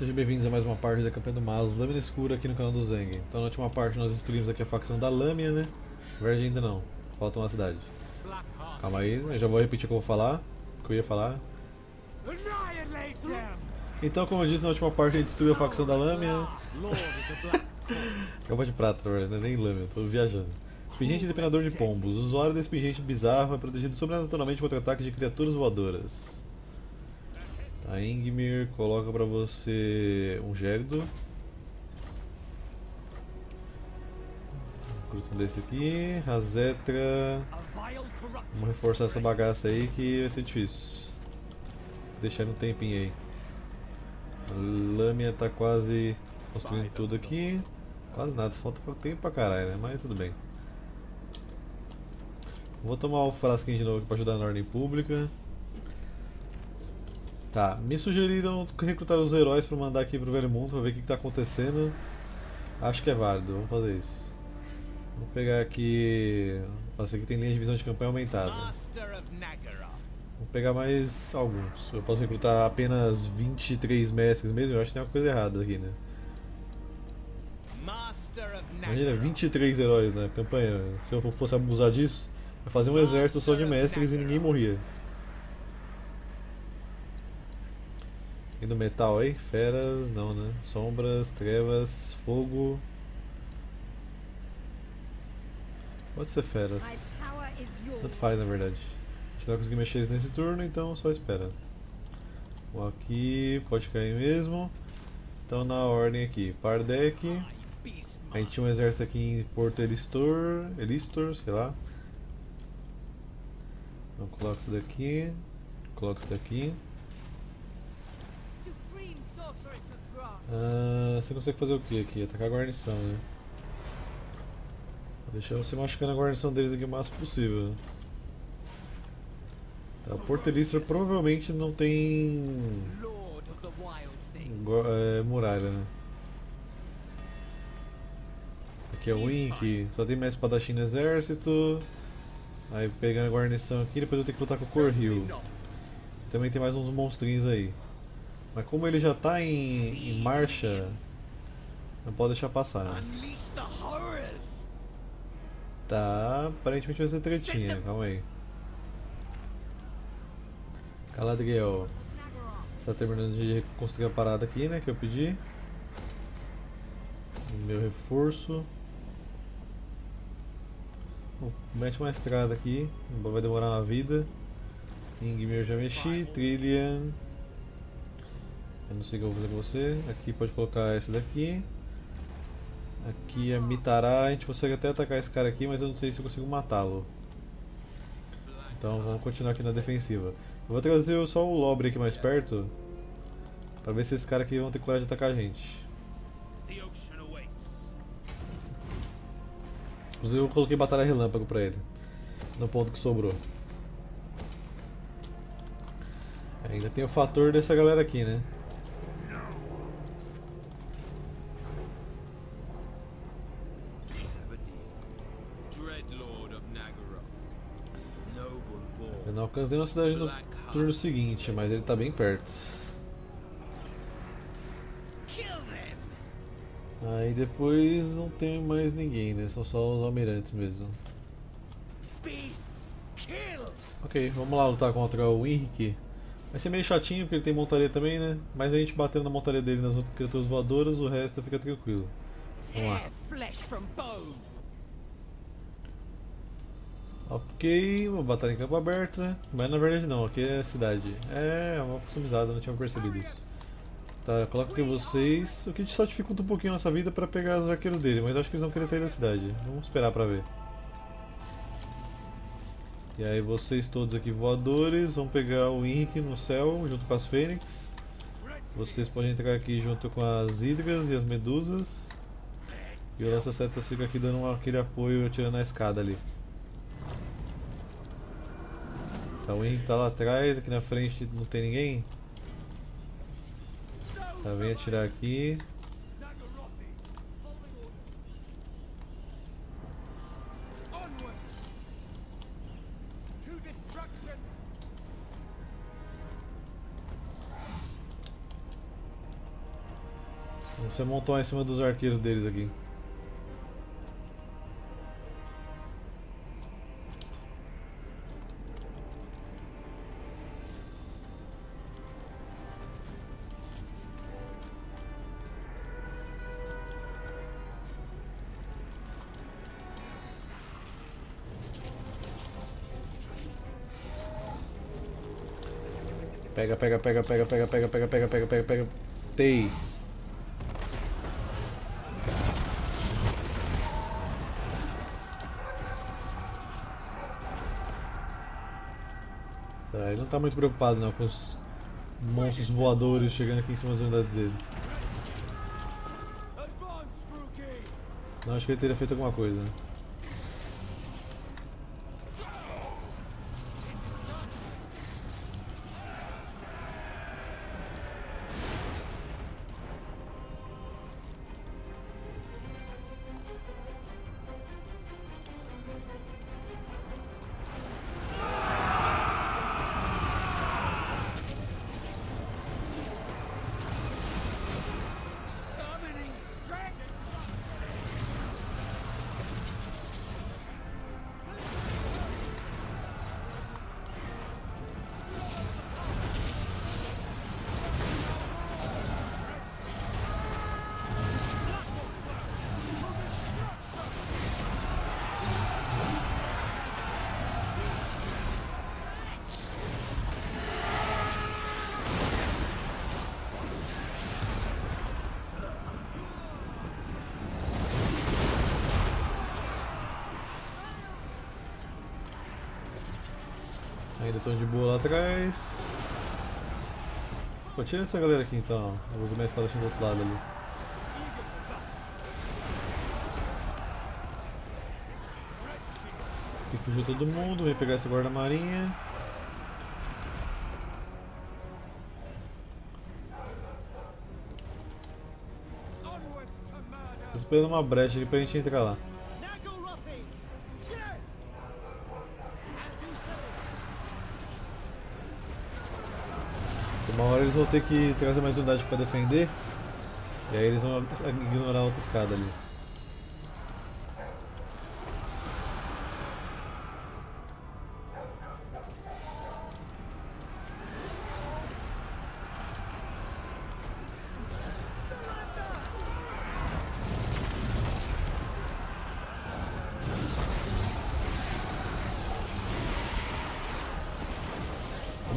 Sejam bem-vindos a mais uma parte da Campanha do Malos, Lâmina Escura aqui no canal do Zeng. Então na última parte nós destruímos aqui a facção da Lâmina, né? Verde ainda não, falta uma cidade. Calma aí, eu já vou repetir o que eu vou falar, o que eu ia falar. Então, como eu disse, na última parte a gente destruiu a facção da Lâmina. Capa de prata, não é nem Lâmina, tô viajando. Expingente Depenador de Pombos. O usuário da expingente bizarro é protegido sobrenaturalmente contra ataques de criaturas voadoras. Tá, Ingmir coloca pra você um Gérido. Um desse aqui. Razetra. Vamos reforçar essa bagaça aí que vai ser difícil. Deixar um tempinho aí. A lâmina tá quase construindo tudo aqui. Quase nada, falta tempo pra caralho, né? Mas tudo bem. Vou tomar o frasquinho de novo aqui pra ajudar na ordem pública. Tá, me sugeriram recrutar os heróis pra mandar aqui pro Velho Mundo pra ver o que, que tá acontecendo. Acho que é válido, vamos fazer isso. Vou pegar aqui. Nossa, aqui tem linha de visão de campanha aumentada. Vou pegar mais alguns. Eu posso recrutar apenas 23 mestres mesmo? Eu acho que tem uma coisa errada aqui, né? Imagina, 23 heróis na campanha. Se eu fosse abusar disso, ia fazer um exército só de mestres e ninguém morria. E no metal aí? Feras, não né? Sombras, trevas, fogo. Pode ser feras. Tanto faz na verdade. A gente não vai conseguir mexer nesse turno, então só espera. Aqui pode cair mesmo. Então na ordem aqui, Pardek. A gente tinha um exército aqui em Porto Elistor, Elistor, sei lá. Então coloca isso daqui, coloca isso daqui. Ah, você consegue fazer o que aqui? Atacar a guarnição, né? Vou deixar você machucando a guarnição deles aqui o máximo possível. Tá, o Porto Elistor provavelmente não tem é, muralha, né? Aqui é o Wink, só tem mais espadachim no exército. Aí pegando a guarnição aqui, depois eu tenho que lutar com o Corril. Também tem mais uns monstrinhos aí. Mas como ele já está em, em, marcha, não pode deixar passar. Né? Tá, aparentemente vai ser tretinha, calma aí. Galadriel está terminando de reconstruir a parada aqui, né, que eu pedi. Meu reforço. Bom, mete uma estrada aqui, vai demorar uma vida. Ingmir já mexi, Trillian. Eu não sei o que eu vou fazer com você. Aqui pode colocar esse daqui. Aqui é Mitará, a gente consegue até atacar esse cara aqui, mas eu não sei se eu consigo matá-lo. Então vamos continuar aqui na defensiva. Eu vou trazer só o Lobre aqui mais perto. Pra ver se esses caras aqui vão ter coragem de atacar a gente. Inclusive eu coloquei batalha relâmpago pra ele. No ponto que sobrou. Ainda tem o fator dessa galera aqui, né? Não alcancei uma cidade no turno seguinte, mas ele tá bem perto. Aí depois não tem mais ninguém, né? São só os almirantes mesmo. Ok, vamos lá lutar contra o Henrique. Vai ser meio chatinho porque ele tem montaria também, né? Mas a gente batendo na montaria dele nas outras criaturas voadoras, o resto fica tranquilo. Vamos lá. Ok, uma batalha em campo aberto, né? Mas na verdade não, aqui é cidade. É, uma customizada, não tinha percebido isso. Tá, coloco aqui vocês. O que só dificulta um pouquinho a nossa vida para pegar os arqueiros dele, mas acho que eles vão querer sair da cidade. Vamos esperar pra ver. E aí vocês todos aqui voadores vão pegar o Henrique no céu junto com as fênix. Vocês podem entrar aqui junto com as hidras e as medusas. E o lança-setas fica aqui dando aquele apoio tirando a escada ali. Tá, o Henrique tá lá atrás, aqui na frente não tem ninguém. Tá, vem atirar aqui. Você montou em cima dos arqueiros deles aqui. Pega, pega, pega, pega, pega, pega, pega, pega, pega, pega, pega. Tei. Tá, ele não tá muito preocupado não com os monstros voadores chegando aqui em cima das unidades dele. Senão acho que ele teria feito alguma coisa. Né? Estão de boa lá atrás. Pô, tira essa galera aqui então. Eu vou usar minha espada do outro lado ali. Aqui fugiu todo mundo, vem pegar essa guarda-marinha. Tô esperando uma brecha ali pra gente entrar lá. Uma hora eles vão ter que trazer mais unidade para defender. E aí eles vão ignorar a outra escada ali.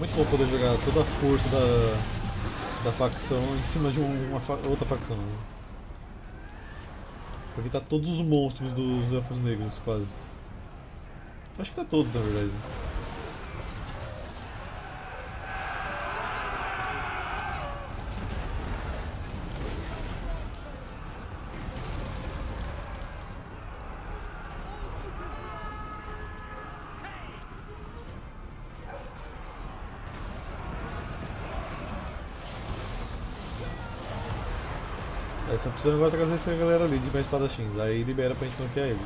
muito bom poder jogar toda a força da, da facção em cima de uma fa outra facção. Né? Porque tá todos os monstros dos elfos negros, quase. Acho que tá todo, na verdade. Só precisa agora trazer essa galera ali de mais espadachins, aí libera pra gente bloquear eles.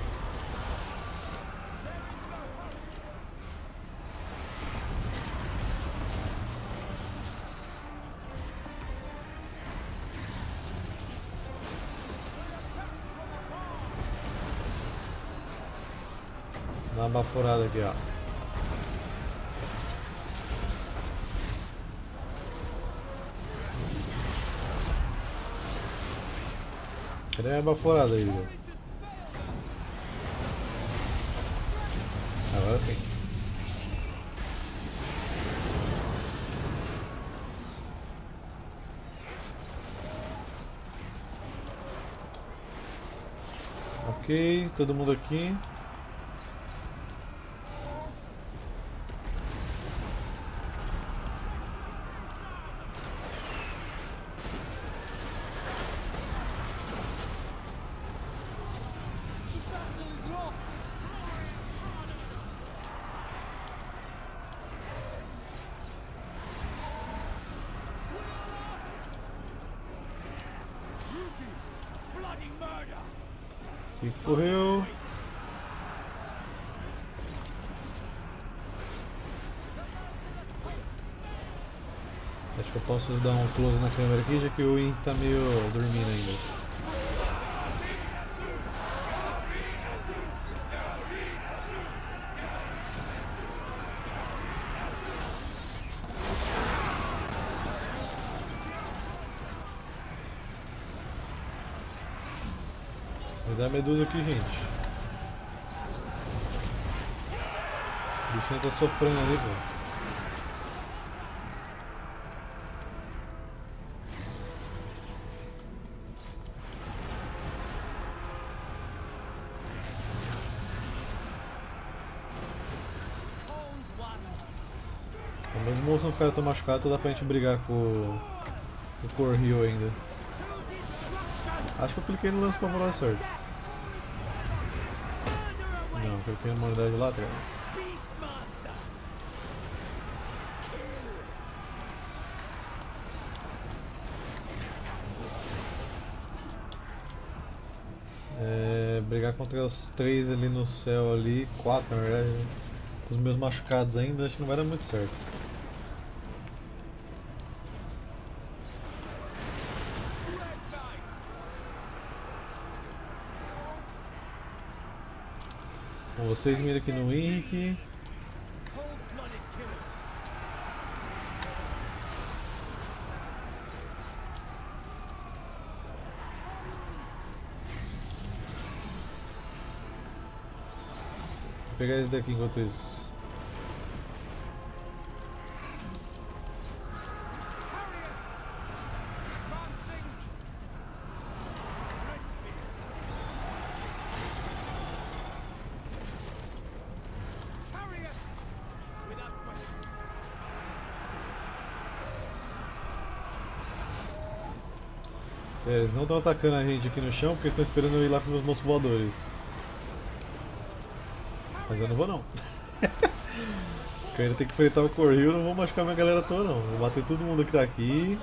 Dá uma baforada aqui, ó. Cadê a baforada aí, velho? Agora sim. Ok, todo mundo aqui. E correu. Posso dar um close na câmera aqui, já que o Ink tá meio dormindo ainda. Vai dar medusa aqui, gente. O bichinho tá sofrendo ali, pô. Ficar tão machucado, dá pra gente brigar com o, o Corrio ainda. Acho que eu cliquei no lance pra morar certo. Não, cliquei na humanidade lá atrás. É, brigar contra os três ali no céu ali, quatro na verdade, né? com os meus machucados ainda, acho que não vai dar muito certo. Vocês miram aqui no Henrique. Vou pegar esse daqui enquanto isso. Estão atacando a gente aqui no chão porque estão esperando eu ir lá com os meus monstros voadores. Mas eu não vou não. eu ainda tenho que enfrentar o Correio, não vou machucar minha galera toda não. Vou bater todo mundo que tá aqui.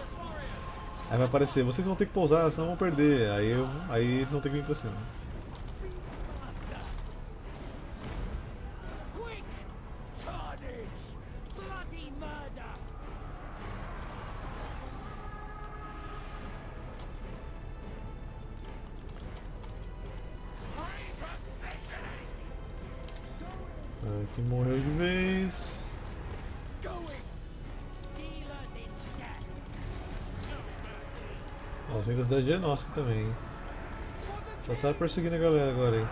Aí vai aparecer, vocês vão ter que pousar, senão vão perder. Aí, eu, aí eles vão ter que vir pra cima. Cidade é nosso aqui também. Hein? Só sai perseguindo a galera agora aí.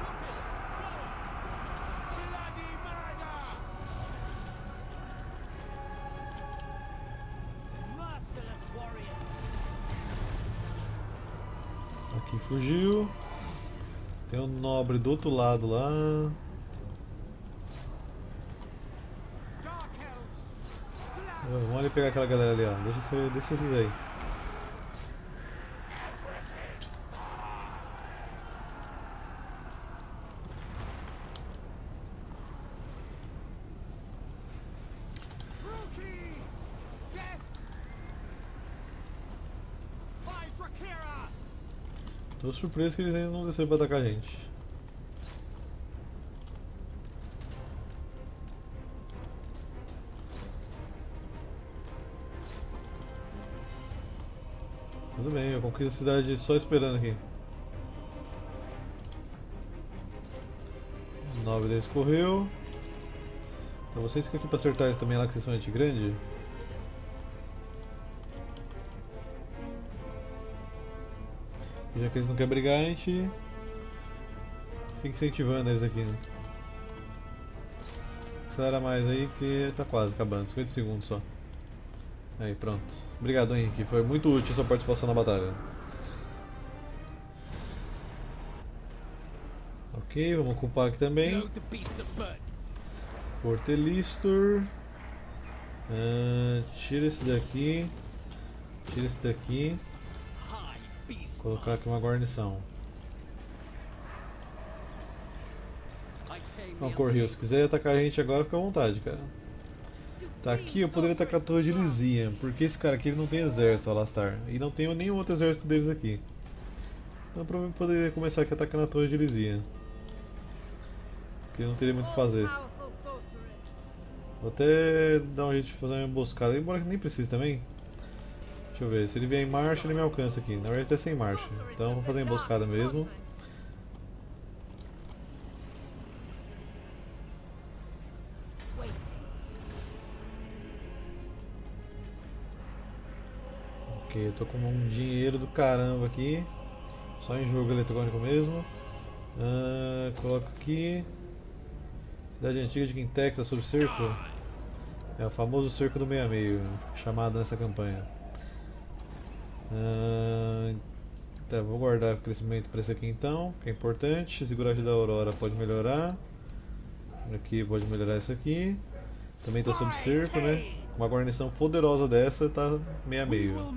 Aqui fugiu. Tem um nobre do outro lado lá. Vamos ali pegar aquela galera ali, ó. Deixa, deixa esses aí. Tô surpreso que eles ainda não desceram pra atacar a gente. Tudo bem, eu conquisto a cidade só esperando aqui. 9 deles correu. Então vocês ficam aqui pra acertar eles também lá que vocês são gente grande. Já que eles não querem brigar, a gente fica incentivando eles aqui, né? Acelera mais aí que tá quase acabando, 50 segundos só. Aí, pronto. Obrigado, Henrique. Foi muito útil a sua participação na batalha. Ok, vamos ocupar aqui também. Fortelistor. Uh, tira esse daqui. Tira esse daqui. Colocar aqui uma guarnição. Não, Correio, se quiser atacar a gente agora, fica à vontade, cara. Tá aqui, eu poderia atacar a torre de Lysian, porque esse cara aqui ele não tem exército, Alastar. E não tem nenhum outro exército deles aqui. Então provavelmente poderia começar aqui atacando a torre de Lysian. Porque não teria muito o que fazer. Vou até dar um jeito de fazer uma emboscada, embora que nem precise também. Deixa eu ver, se ele vier em marcha ele me alcança aqui. Na verdade tá sem marcha. Então vou fazer emboscada mesmo. Ok, eu tô com um dinheiro do caramba aqui. Só em jogo eletrônico mesmo. Uh, coloco aqui. Cidade antiga de Quintex, tá sob cerco. É o famoso cerco do meio a meio, chamado nessa campanha. Uh, tá, vou guardar o crescimento para esse aqui então, que é importante. Seguragem da Aurora pode melhorar. Aqui pode melhorar isso aqui. Também está sob cerco, né? Uma guarnição poderosa dessa tá meio a meio.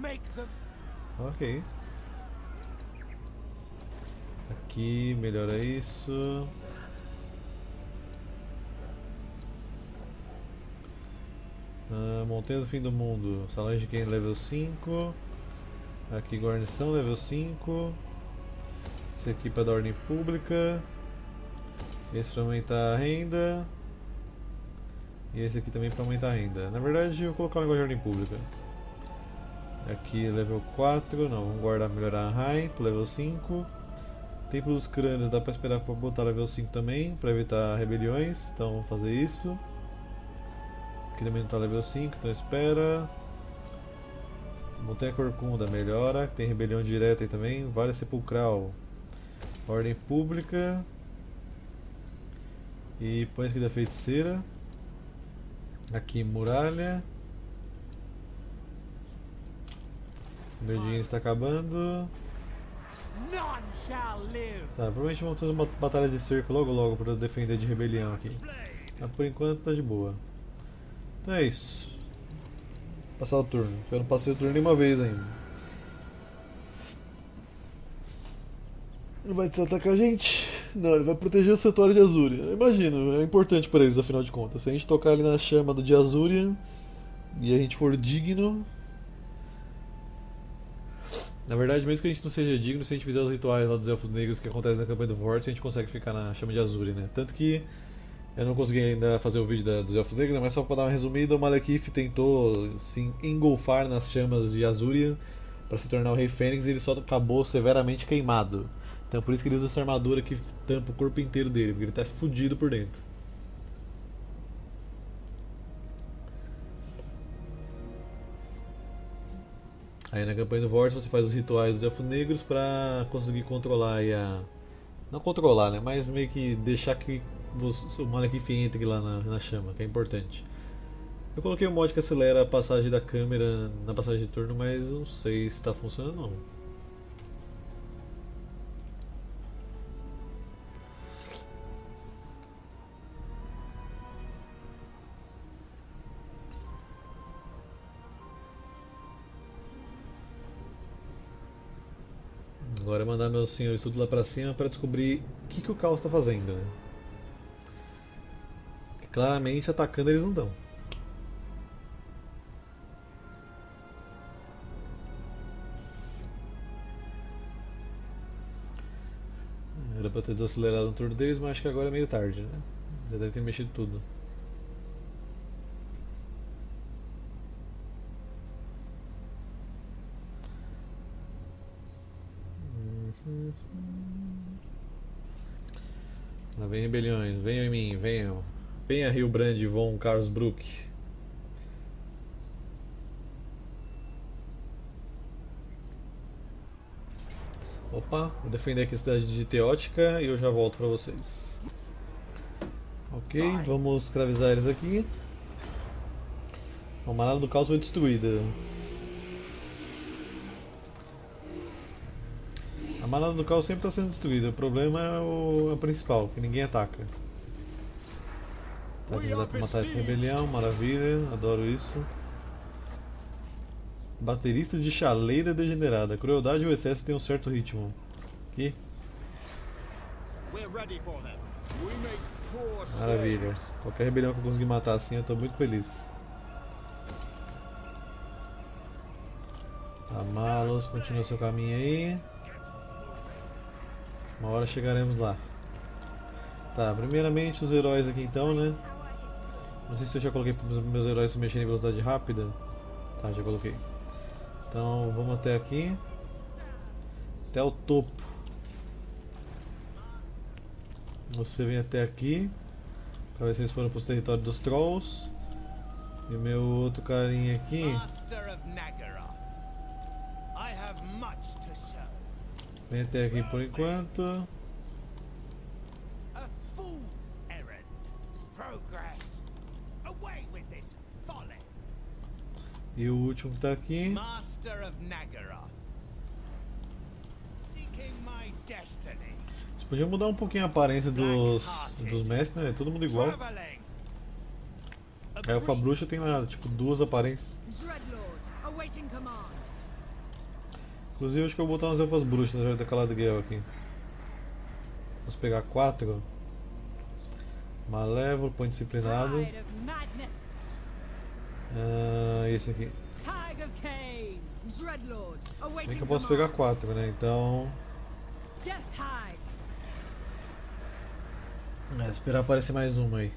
Ok. Aqui, melhora isso. Uh, Montanha do Fim do Mundo, Salão de quem level 5. Aqui guarnição level 5. Esse aqui para dar ordem pública. Esse para aumentar a renda. E esse aqui também para aumentar a renda. Na verdade eu vou colocar um negócio de ordem pública. Aqui level 4, não, vamos guardar melhorar a high pro level 5. Templo dos crânios dá para esperar para botar level 5 também, para evitar rebeliões, então vamos fazer isso. Aqui também não está level 5, então espera. Montanha Corcunda melhora, tem rebelião direta aí também. Vale Sepulcral, Ordem Pública. E põe aqui da feiticeira. Aqui muralha. Meu dinheiro está acabando. Tá, provavelmente vamos ter uma batalha de cerco logo logo para defender de rebelião aqui. Mas por enquanto tá de boa. Então é isso. Passar o turno. Eu não passei o turno nenhuma vez ainda. Ele vai atacar a gente? Não, ele vai proteger o setor de Azurian. Imagino, é importante para eles afinal de contas. Se a gente tocar ali na chama de Azurian e a gente for digno. Na verdade, mesmo que a gente não seja digno, se a gente fizer os rituais lá dos Elfos Negros que acontecem na campanha do Vortex, a gente consegue ficar na chama de Azurian, né? Tanto que eu não consegui ainda fazer o vídeo da, dos Elfos Negros, mas só para dar uma resumida, o Malekith tentou se engolfar nas chamas de Azurian para se tornar o Rei Fênix e ele só acabou severamente queimado. Então por isso que ele usa essa armadura que tampa o corpo inteiro dele, porque ele está fudido por dentro. Aí na campanha do Vortex você faz os rituais dos Elfos Negros para conseguir controlar a... Não controlar, né? Mas meio que deixar que o Malekith entre lá na, na chama, que é importante. Eu coloquei um mod que acelera a passagem da câmera na passagem de turno, mas não sei se está funcionando não. Agora é mandar meus senhores tudo lá pra cima para descobrir o que, que o caos está fazendo. Né? Claramente atacando eles não dão. Era pra ter desacelerado no turno deles, mas acho que agora é meio tarde, né? Já deve ter mexido tudo. Lá vem rebeliões, Venha Rio Brande von Karlsbruck. Opa, vou defender aqui a cidade de Teótica e eu já volto para vocês. Ok, vamos escravizar eles aqui. A manada do caos foi destruída. A manada do caos sempre está sendo destruída. O problema é o, é o principal, que ninguém ataca. Tá, já dá pra matar essa rebelião, maravilha, adoro isso. Baterista de chaleira degenerada. Crueldade e o excesso tem um certo ritmo. Aqui. Maravilha. Qualquer rebelião que eu conseguir matar assim, eu tô muito feliz. Amalos, continua seu caminho aí. Uma hora chegaremos lá. Tá, primeiramente os heróis aqui então, né? Não sei se eu já coloquei para os meus heróis se mexerem em velocidade rápida. Tá, já coloquei. Então vamos até aqui. Até o topo. Você vem até aqui. Pra ver se eles foram pro território dos Trolls. E meu outro carinha aqui. Vem até aqui por enquanto. E o último que tá aqui. Master of Nagaroth. Seeking my destiny. Você podia mudar um pouquinho a aparência dos, dos mestres, né? É todo mundo igual. Aí o Fabruxa tem lá, tipo, duas aparências. Inclusive, acho que eu vou botar umas elfas bruxas na da Galadriel aqui. Vamos pegar quatro. Malévolo, põe disciplinado. Ah, esse aqui. Bem que eu posso pegar quatro, né? Então. É, esperar aparecer mais uma aí.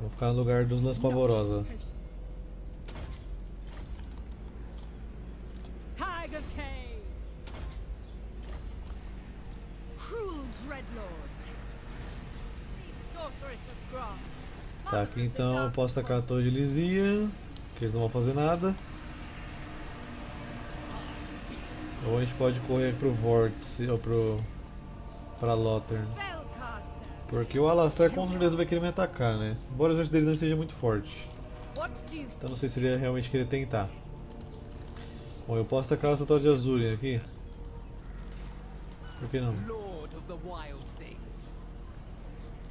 Vou ficar no lugar dos Lãs Pavorosa. Tá, aqui então eu posso tacar a torre de Lizia, que eles não vão fazer nada. Ou a gente pode correr pro Vórtice, ou pro... pra Lothern. Porque o Alastar com certeza vai querer me atacar, né? Embora o exército dele não esteja muito forte. Então não sei se ele ia realmente querer tentar. Bom, eu posso tacar essa torre de Azurian aqui? Por que não?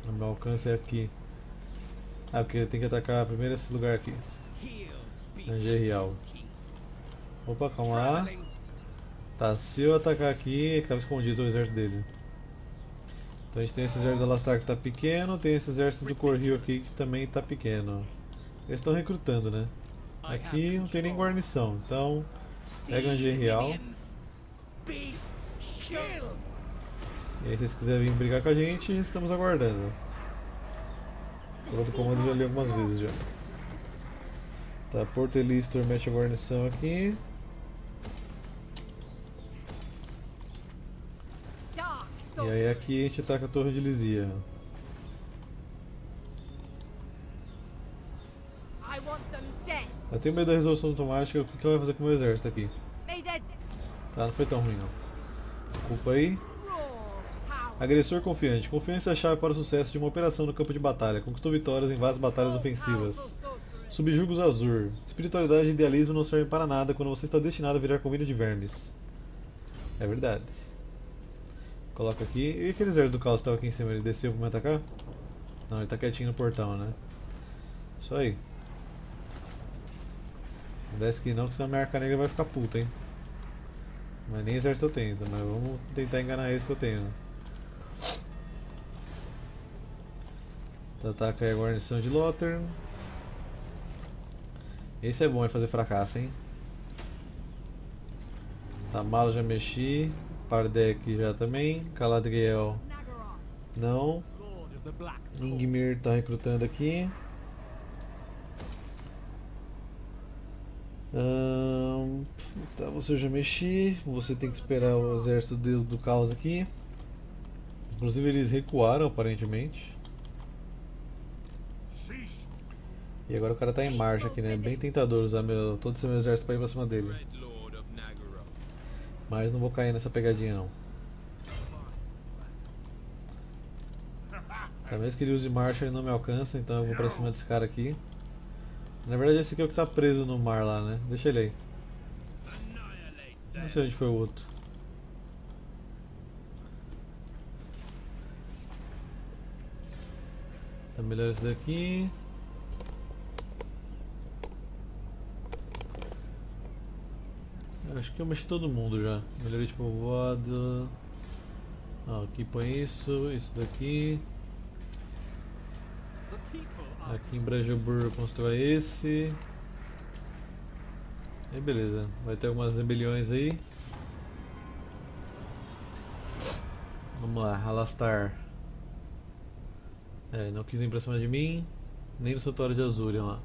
O meu alcance é aqui. Ah, porque tem que atacar primeiro esse lugar aqui. Angerial. Opa, calma lá. Tá, se eu atacar aqui, é que tava escondido o exército dele. Então a gente tem esse exército da Lastar que tá pequeno, tem esse exército do Corrio aqui que também tá pequeno. Eles estão recrutando, né? Aqui não tem nem guarnição, então pega Angerial. E aí se vocês quiserem vir brigar com a gente, estamos aguardando. O comando já li algumas vezes já. Tá, Porto Elistor mete a guarnição aqui. E aí aqui a gente ataca a torre de Lizia. Eu tenho medo da resolução automática, o que ela vai fazer com o meu exército aqui? Tá, não foi tão ruim não. Desculpa aí. Agressor confiante. Confiança é a chave para o sucesso de uma operação no campo de batalha. Conquistou vitórias em várias batalhas ofensivas. Subjugos Azur. Espiritualidade e idealismo não servem para nada quando você está destinado a virar comida de vermes. É verdade. Coloca aqui. E aquele exército do caos que estava aqui em cima? Ele desceu para me atacar? Não, ele está quietinho no portão, né? Isso aí. Desce aqui não, que senão minha arca negra vai ficar puta, hein? Mas nem exército eu tenho, mas vamos tentar enganar eles que eu tenho. Ataca aí a guarnição de Lothar. Esse é bom, é fazer fracasso, hein? Tamalo já mexi. Pardek já também. Caladriel não. Ingmir tá recrutando aqui. Hum, tá, você já mexi. Você tem que esperar o exército do, do caos aqui. Inclusive eles recuaram aparentemente. E agora o cara tá em marcha aqui, né? Bem tentador usar meu, todo esse meu exército pra ir pra cima dele. Mas não vou cair nessa pegadinha não. Mesmo que ele use marcha ele não me alcança, então eu vou pra cima desse cara aqui. Na verdade esse aqui é o que tá preso no mar lá, né? Deixa ele aí. Não sei onde foi o outro. Tá melhor esse daqui. Acho que eu mexi todo mundo já. Melhorei de povoado. Ah, aqui põe isso, isso daqui. Aqui em Brajobur constrói esse. E beleza, vai ter algumas rebeliões aí. Vamos lá, Alastar. É, não quis ir pra cima de mim, nem no Santuário de Azurian lá.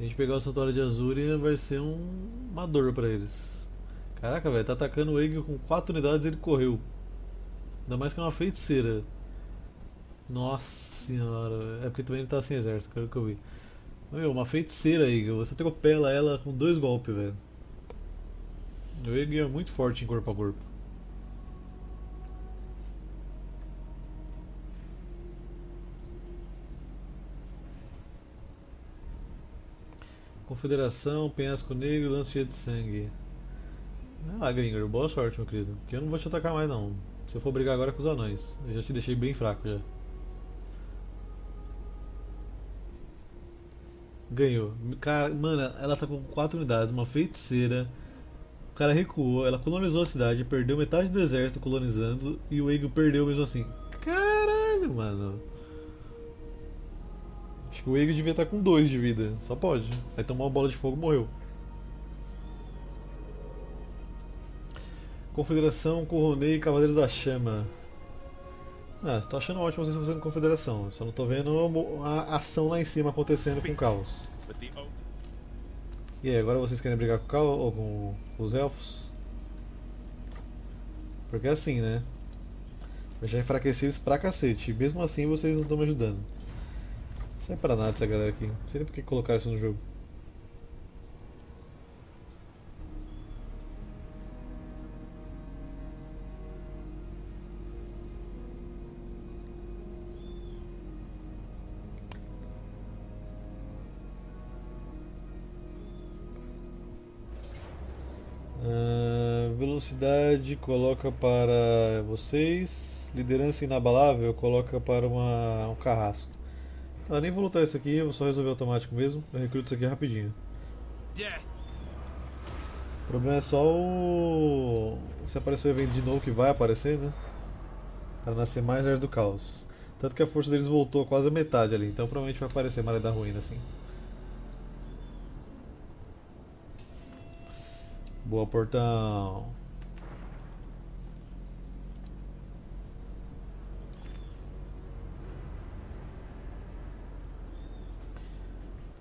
Se a gente pegar o Santuário de Azuria, vai ser um... uma dor pra eles. Caraca, velho, tá atacando o Eagle com 4 unidades e ele correu. Ainda mais que é uma feiticeira. Nossa senhora, é porque também ele tá sem exército, quero que eu vi. Meu, uma feiticeira, Eagle, você atropela ela com dois golpes, velho. O Eagle é muito forte em corpo a corpo. Confederação, penhasco negro, lance de sangue. Ah, Gringer, boa sorte, meu querido. Que eu não vou te atacar mais, não. Se eu for brigar agora é com os anões. Eu já te deixei bem fraco já. Ganhou. Cara, mano, ela tá com 4 unidades, uma feiticeira. O cara recuou, ela colonizou a cidade, perdeu metade do exército colonizando e o Ego perdeu mesmo assim. Caralho, mano. Acho que o Ego devia estar com 2 de vida, só pode. Aí tomou uma bola de fogo e morreu. Confederação, Corronei e Cavaleiros da Chama. Ah, achando ótimo vocês fazendo confederação. Só não tô vendo a ação lá em cima acontecendo com o caos. E aí, agora vocês querem brigar com o caos ou com os elfos? Porque é assim, né? Eu já enfraqueci eles pra cacete. E mesmo assim vocês não estão me ajudando. Não é pra nada essa galera aqui. Não sei nem porque colocaram isso no jogo. velocidade coloca para vocês. Liderança inabalável coloca para uma, um carrasco. Tá, nem vou lutar isso aqui, vou só resolver automático mesmo. Eu recruto isso aqui rapidinho. O problema é só o. Se aparecer o evento de novo que vai aparecer, né? Para nascer mais Ars do Caos. Tanto que a força deles voltou quase a metade ali, então provavelmente vai aparecer Maré da Ruína assim. Boa, portão.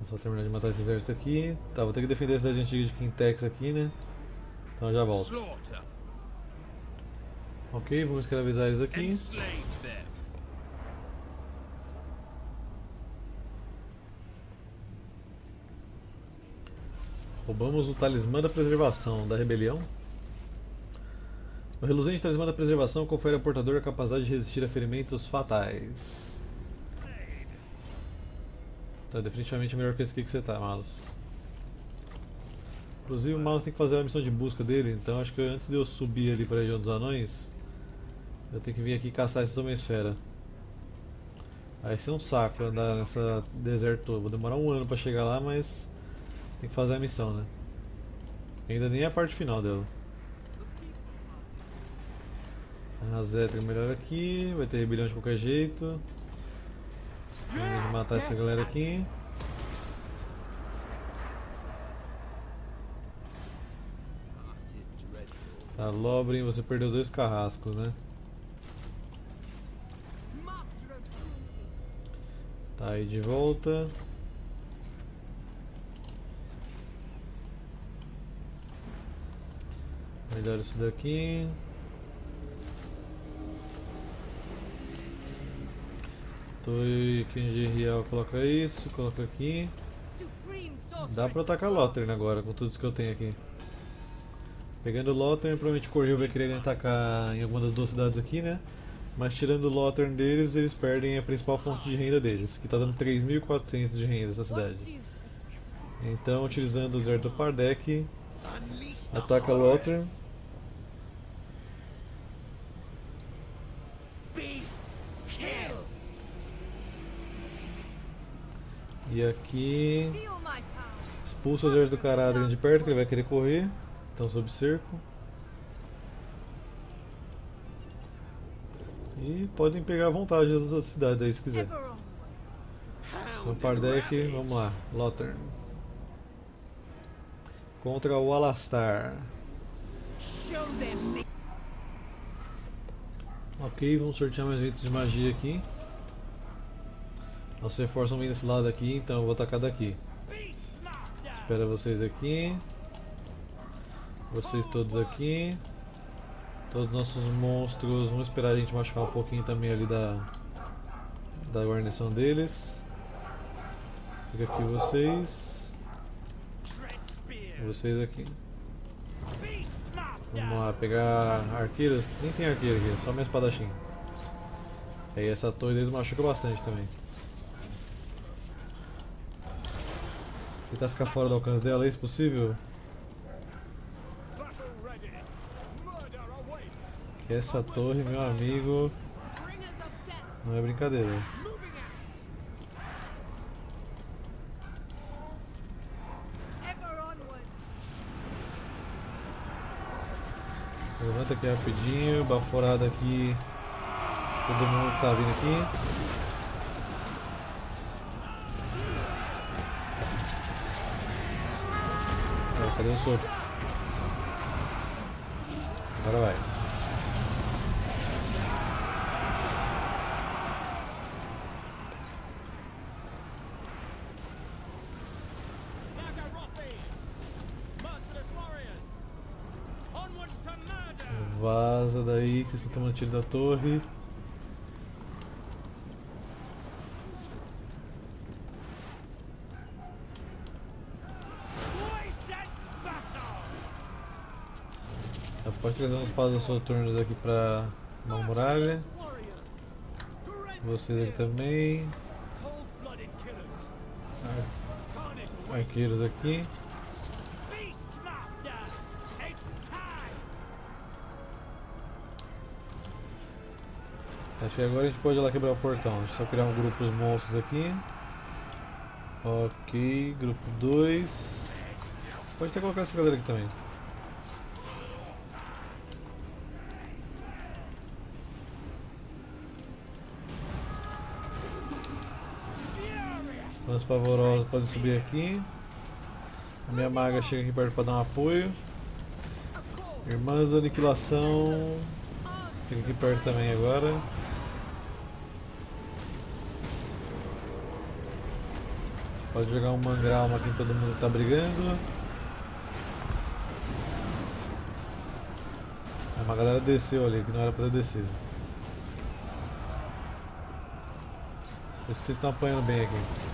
Só terminar de matar esse exército aqui. Tá, vou ter que defender a cidade antiga de Quintex aqui, né? Então já volto. Ok, vamos escravizar eles aqui. Roubamos o talismã da preservação da rebelião. O reluzente talismã da preservação confere ao portador a capacidade de resistir a ferimentos fatais. Tá definitivamente melhor que esse aqui que você tá, Malus. Inclusive o Malus tem que fazer a missão de busca dele, então acho que antes de eu subir ali para a região dos anões, eu tenho que vir aqui caçar esses homens fera. Vai ser um saco andar nessa deserto Vou demorar um ano para chegar lá, mas tem que fazer a missão, né? Ainda nem é a parte final dela. A Zetra melhor aqui, vai ter rebelião de qualquer jeito. Vamos matar essa galera aqui. Tá, Lobrin, você perdeu dois carrascos, né? Tá aí de volta. Melhor isso daqui. Toi Kenji Real coloca isso, coloca aqui. Dá pra atacar Lothern agora com tudo isso que eu tenho aqui. Pegando Lothern, provavelmente o Correio vai querer atacar em alguma das duas cidades aqui, né? Mas tirando o Lothern deles, eles perdem a principal fonte de renda deles, que está dando 3.400 de renda essa cidade. Então, utilizando o exército Pardek, ataca Lothern E aqui expulsa o exército do Caradrian de perto, que ele vai querer correr. Então sob cerco. E podem pegar à vontade das outras cidades aí se quiser. Então Pardek, vamos lá, Lothern. Contra o Alastar. Ok, vamos sortear mais itens de magia aqui. Nossos reforços vêm desse lado aqui, então eu vou atacar daqui. Espera vocês aqui. Vocês todos aqui. Todos os nossos monstros. Vamos esperar a gente machucar um pouquinho também ali da, da guarnição deles. Fica aqui vocês. Vocês aqui. Vamos lá, pegar arqueiros. Nem tem arqueiro aqui, só minha espadachim. Aí essa torre deles machuca bastante também. Tentar ficar fora do alcance dela, é isso possível? Que essa torre, meu amigo, não é brincadeira. Levanta aqui rapidinho, baforada aqui. Todo mundo que tá vindo aqui. Cadê o sopro? Agora vai. Vaza daí que estão tomando tiro da torre. Trazer umas espadas soturnas aqui pra uma muralha. Vocês aqui também. Arqueiros aqui. Acho que agora a gente pode ir lá quebrar o portão. Deixa eu só criar um grupo de monstros aqui. Ok, grupo 2. Pode até colocar essa galera aqui também. Os pavorosos podem subir aqui. A minha maga chega aqui perto para dar um apoio. Irmãs da Aniquilação. Fica aqui perto também agora. Pode jogar um mangralma aqui todo mundo está brigando. Uma galera desceu ali, que não era pra ter descido. Por isso que vocês estão apanhando bem aqui.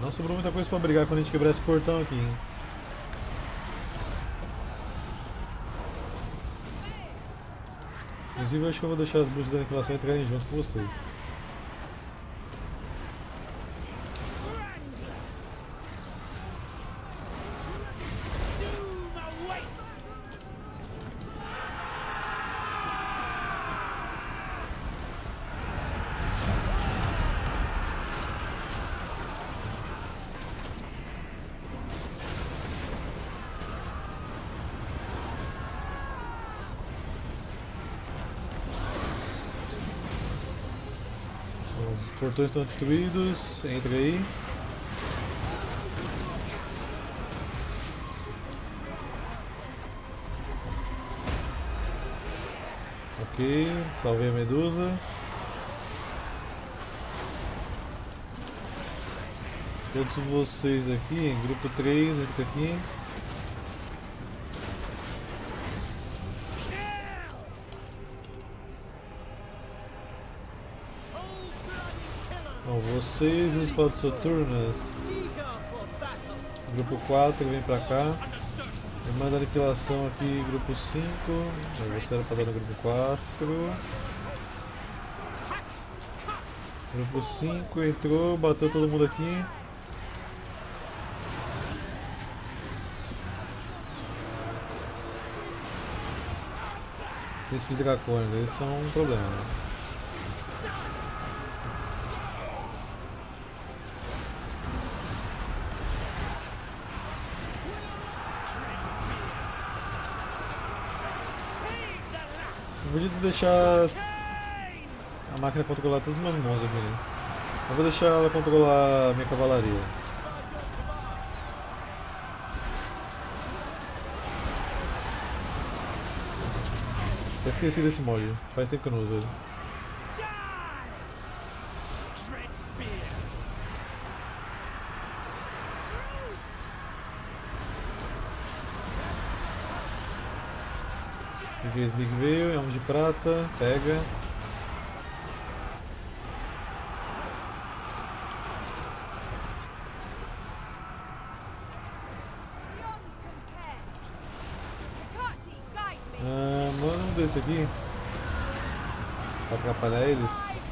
Não pra brigar quando a gente quebrar esse portão aqui, hein? Inclusive eu acho que eu vou deixar as bruxas da aniquilação entrarem junto com vocês. Portões estão destruídos, entra aí. Ok, salvei a medusa. Todos vocês aqui, grupo 3, entra aqui. Vocês e os espadas soturnas. Grupo 4 vem pra cá. Irmã da aniquilação aqui, grupo 5. Você era pra dar no grupo 4. Grupo 5 entrou, bateu todo mundo aqui. Física cônica, eles são um problema. Deixar a máquina controlar todos os meus monstros aqui, né? Eu vou deixar ela controlar a minha cavalaria. Até esqueci desse mod, faz tempo que eu não uso ele. Dread spears. O que esse que veio? É um de prata, pega. Ah, manda um desse aqui. Pra atrapalhar eles.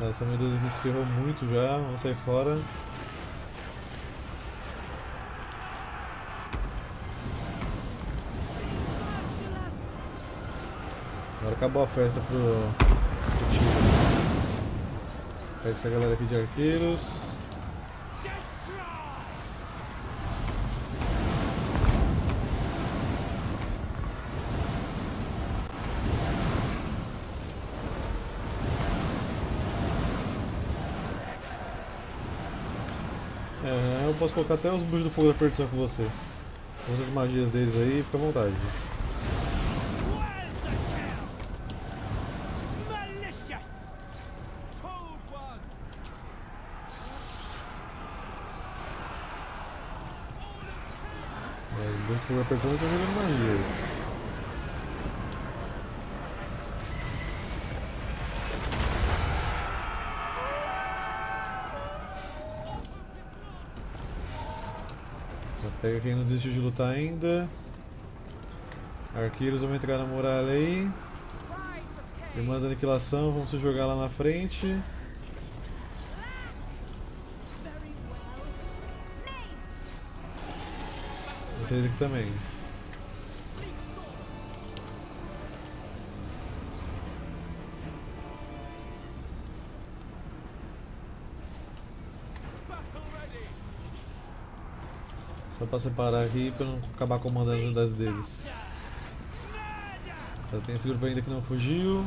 Essa medusa aqui se ferrou muito já, vamos sair fora. Acabou a festa pro, pro time. Pega essa galera aqui de arqueiros. É, eu posso colocar até os bruxos do fogo da perdição com você. Usa as magias deles aí, fica à vontade. Os bruxos do fogo da perdição estão jogando magia. Tá, Pega quem não desistiu de lutar ainda. Arqueiros vão entrar na muralha aí. Irmãs da Aniquilação vão se jogar lá na frente. Vocês aqui também. Só pra separar aqui pra não acabar comandando as unidades deles. Tá, tem esse grupo ainda que não fugiu.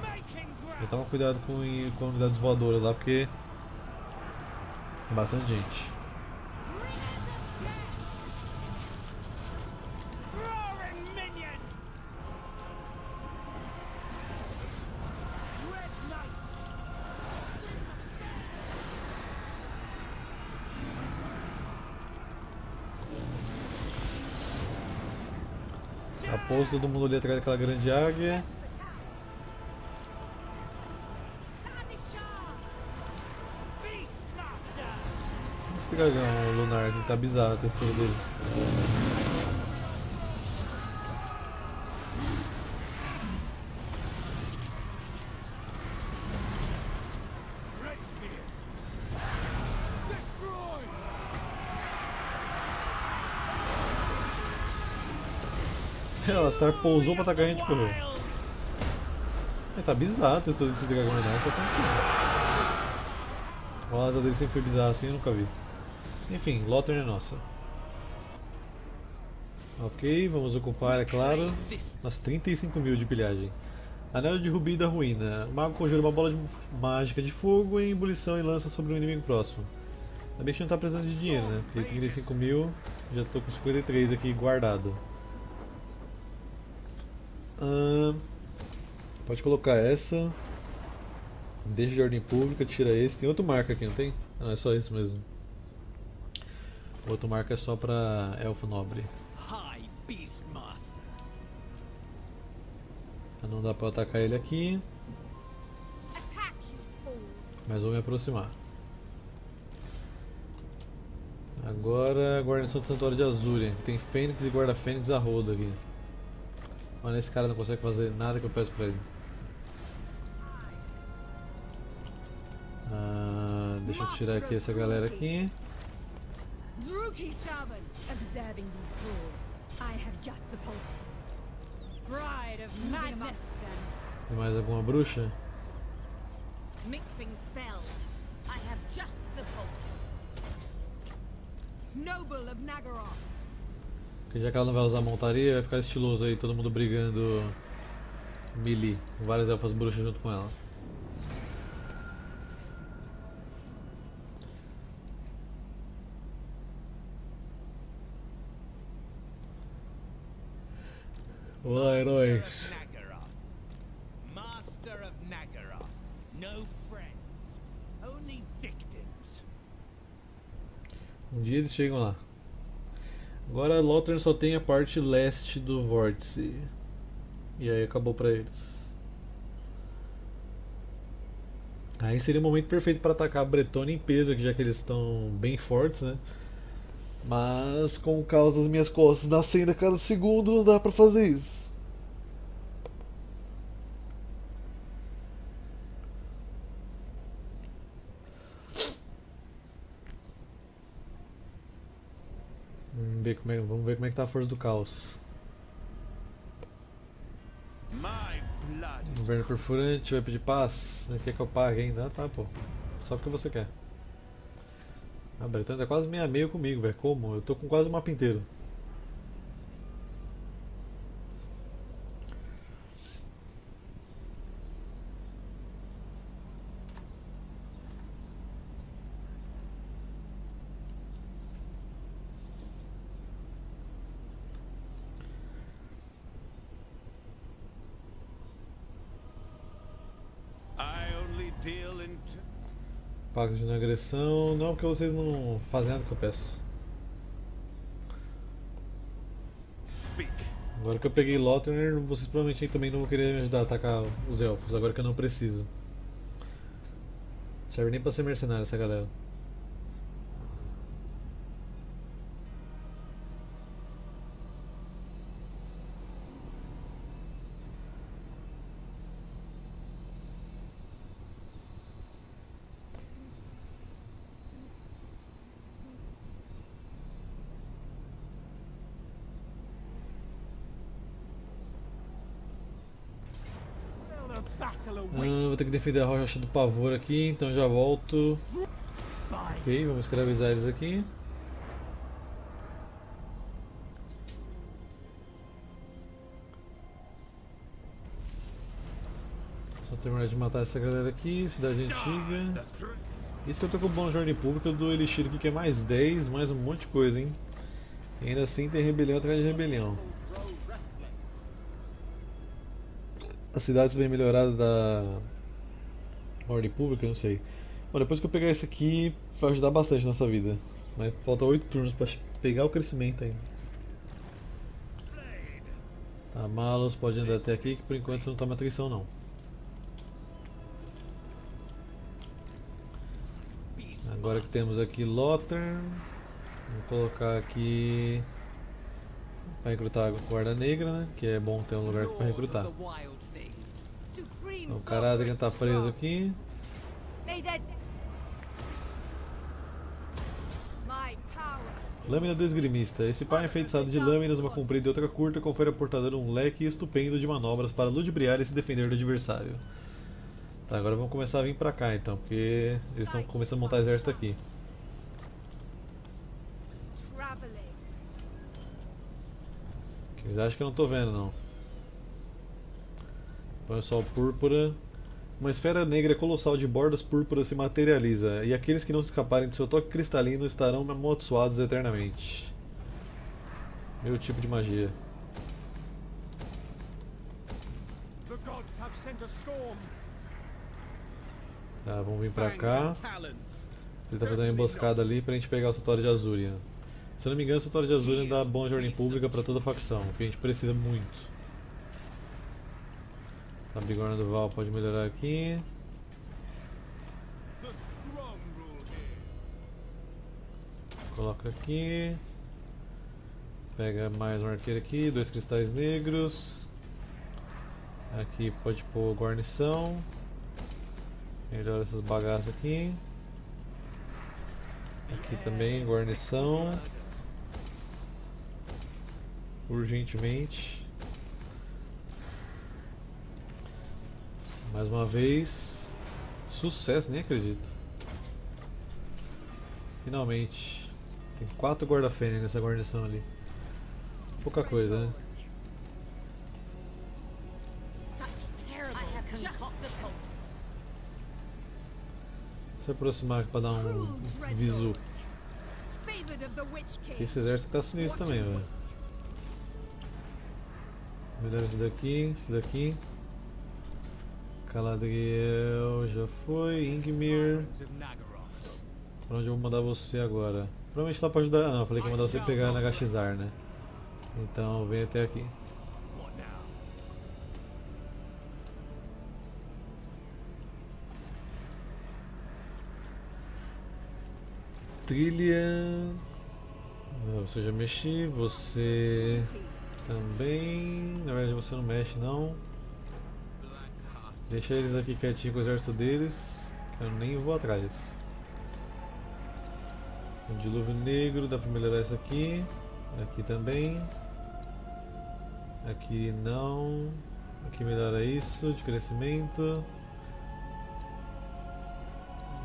Ground. toma cuidado com, com unidades voadoras lá porque tem bastante gente. Após todo mundo ali atrás daquela grande águia. Esse dragão lunar aqui tá bizarro a textura dele. Ela Star pousou pra atacar a gente correu. É, tá bizarro a textura desse dragão o que tá acontecendo? A asa dele sempre foi bizarra assim, eu nunca vi. Enfim, Lothar é nossa. Ok, vamos ocupar, é claro. Nossa, 35 mil de pilhagem. Anel de Rubi da Ruína. O mago conjura uma bola de mágica de fogo em ebulição e lança sobre um inimigo próximo. Ainda bem que a gente não tá precisando de dinheiro, né? Porque 35 mil, já tô com 53 aqui guardado. Pode colocar essa. Deixa de ordem pública, tira esse. Tem outro marca aqui, não tem? Ah, não, é só esse mesmo. O outro marca é só pra elfo nobre. beastmaster. Não dá pra atacar ele aqui, mas vou me aproximar. Agora, guarnição do Santuário de Azúria, tem Fênix e Guarda-Fênix a rodo aqui. Olha, esse cara não consegue fazer nada que eu peço pra ele. Ah, deixa eu tirar aqui essa galera aqui. Druki Saban. Observing these rules, I have just the poultice. Bride of madness, then. Tem mais alguma bruxa? Mixing spells, I have just the poultice. noble of Nagaroth. Porque já que ela não vai usar montaria, vai ficar estiloso aí, todo mundo brigando melee, várias elfas bruxas junto com ela. Olá, heróis! Master of Nagaroth. No friends. Only victims. Um dia eles chegam lá. Agora Lothar só tem a parte leste do vórtice. E aí acabou pra eles. Aí seria o momento perfeito para atacar a Bretônia em peso, já que eles estão bem fortes, né? Mas com caos das minhas costas nascendo a cada segundo, não dá pra fazer isso. Vamos ver como é, vamos ver como é que tá a força do caos. Inverno perfurante, vai pedir paz. Quer que eu pague ainda? Ah, tá, pô. Só porque você quer. A Bretânia tá quase meio a meio comigo, velho. Como? Eu tô com quase o mapa inteiro. I only deal in t- Pacto de não agressão. Não, porque vocês não fazem nada que eu peço. Agora que eu peguei Lothar, vocês provavelmente também não vão querer me ajudar a atacar os elfos, agora que eu não preciso. Serve nem pra ser mercenário essa galera. Well, the battle Ah, a rocha do pavor aqui, então já volto. Ok, vamos escravizar eles aqui. Só terminar de matar essa galera aqui, cidade antiga. Isso que eu tô com o de ordem pública do Elixir aqui, que é mais 10, mais um monte de coisa, hein? E ainda assim tem rebelião atrás de rebelião. A cidade bem melhorada da ordem pública, não sei. Bom, depois que eu pegar esse aqui, vai ajudar bastante na nossa vida. Mas falta 8 turnos pra pegar o crescimento ainda. Tá, Malos pode andar até aqui, que por enquanto você não toma atenção não. Agora que temos aqui Lothar, vou colocar aqui para recrutar a guarda negra, né? Que é bom ter um lugar para recrutar. O Caradrian tá sorceress preso aqui. Lâmina do esgrimista. Esse par enfeitiçado de lâminas, uma comprida e outra curta, confere ao portador um leque estupendo de manobras para ludibriar e se defender do adversário. Tá, agora vamos começar a vir pra cá então, porque eles estão começando a montar exército aqui. Eles acham que eu não tô vendo não. Põe só o púrpura. Uma esfera negra colossal de bordas púrpuras se materializa, e aqueles que não se escaparem de seu toque cristalino estarão amaldiçoados eternamente. Meu tipo de magia. Tá, vamos vir pra cá. Tentar fazer uma emboscada ali pra gente pegar o Satório de Azurian. Se eu não me engano, o Satório de Azurian dá bom de ordem pública pra toda a facção, que a gente precisa muito. A bigorna do Val pode melhorar aqui. Coloca aqui. Pega mais um arqueiro aqui, dois cristais negros. Aqui pode pôr guarnição. Melhora essas bagaças aqui. Aqui também, guarnição. Urgentemente. Mais uma vez. Sucesso, nem acredito. Finalmente. Tem quatro guarda-fênix nessa guarnição ali. Pouca coisa, né? Se aproximar aqui pra dar um visu. Esse exército tá sinistro também, velho. Melhor esse daqui, esse daqui. Caladriel já foi. Ingmir. Pra onde eu vou mandar você agora? Provavelmente lá pra ajudar. Ah, não, falei que ia mandar você pegar Nagashizar, né? Então vem até aqui. Trilha. Ah, Você já mexi, você também. Na verdade você não mexe não. Deixa eles aqui quietinho com o exército deles. Eu nem vou atrás. O dilúvio negro, dá pra melhorar isso aqui. Aqui também. Aqui não. Aqui melhora isso, de crescimento.